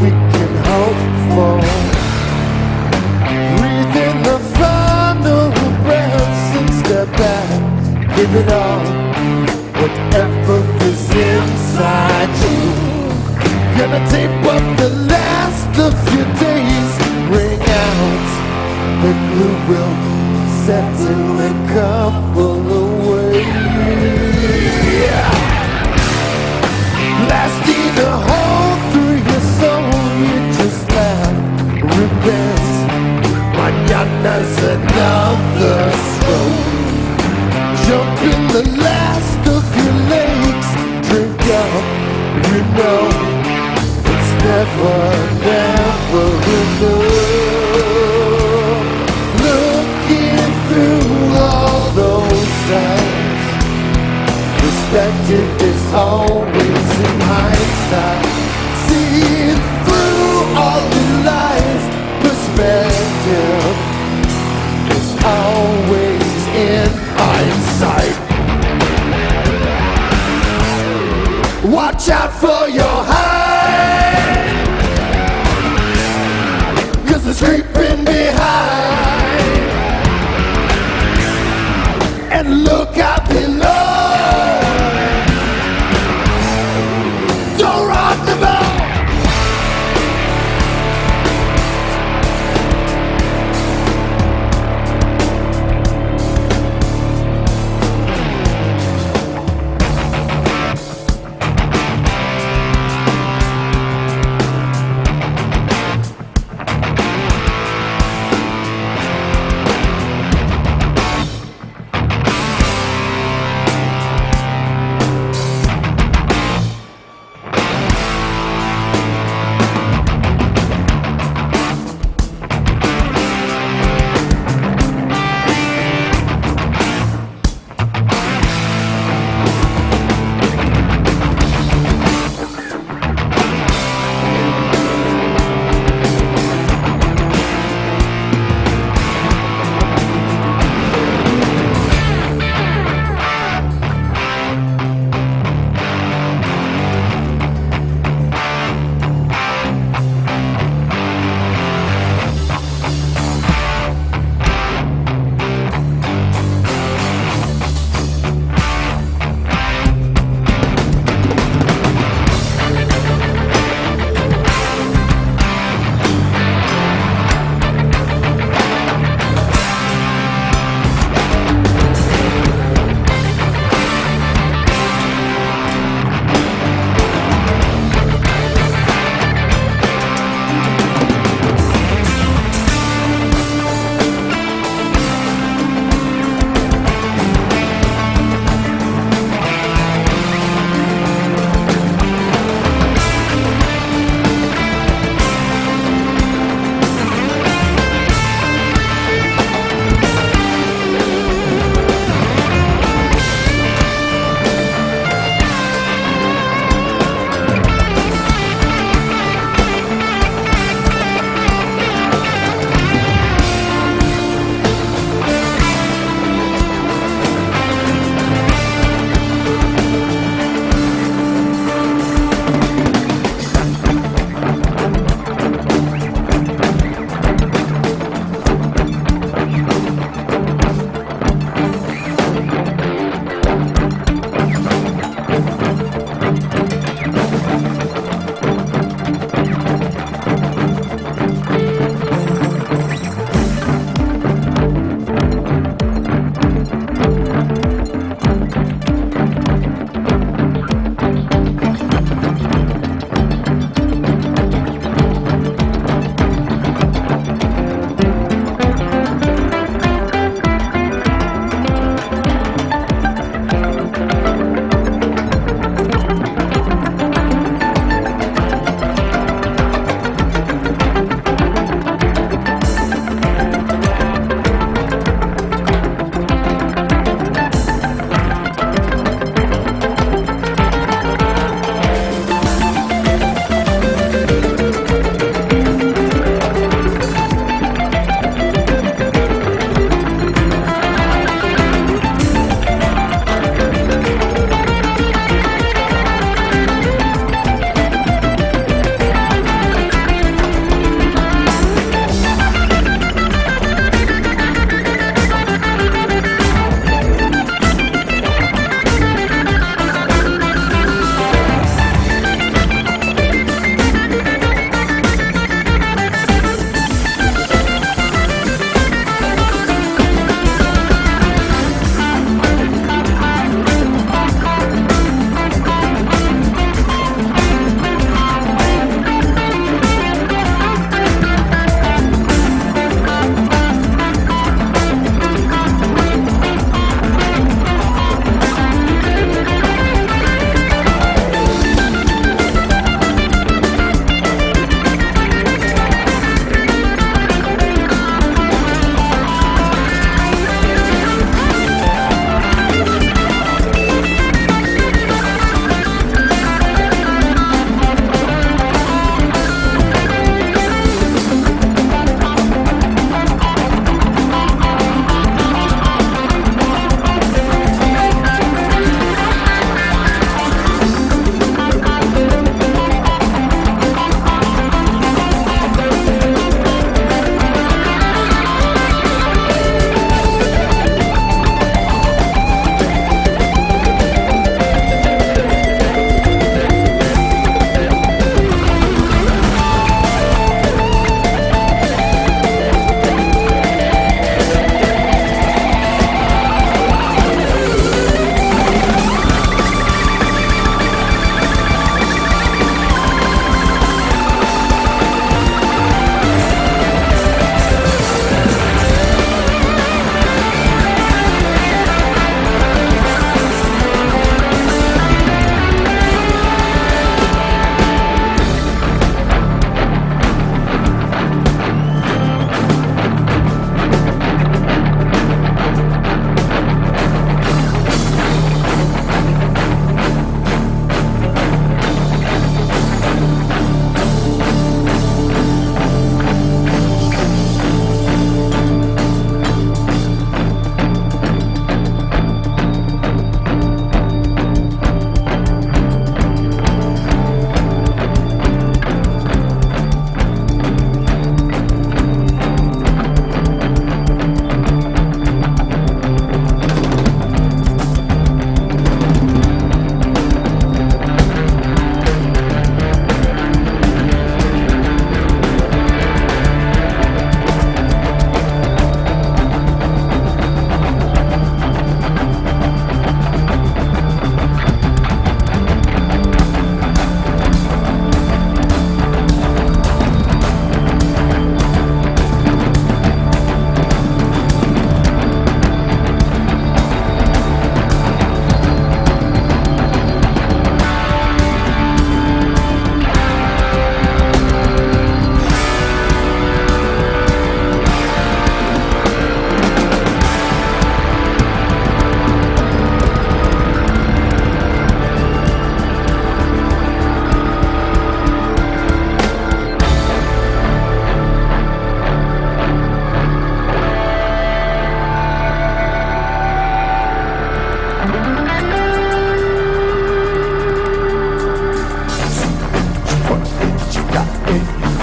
we can hope perspective is always in hindsight.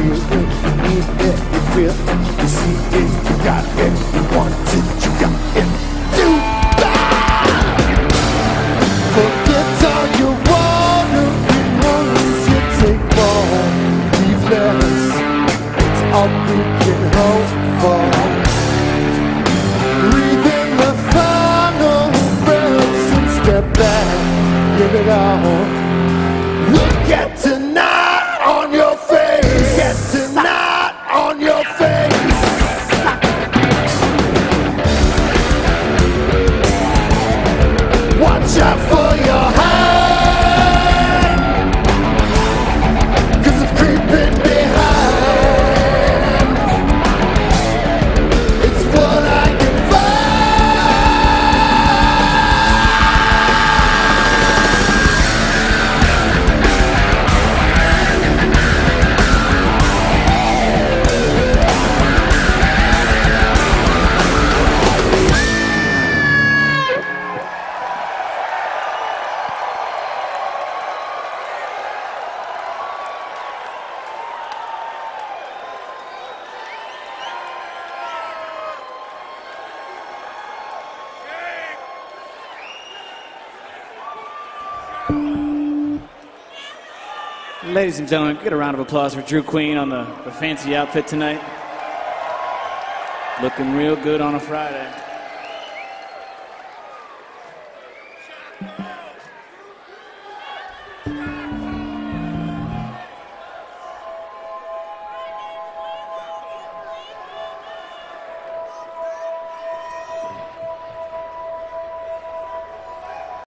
feel it, you need it, you feel it, you see it, you got it, you want it, you got it. Do Forget all your wandering ones, you take more, leave less. It's all we can hope for. Breathe in the final breaths and step back, give it all. Ladies and gentlemen, get a round of applause for Drew Queen on the, the fancy outfit tonight. Looking real good on a Friday.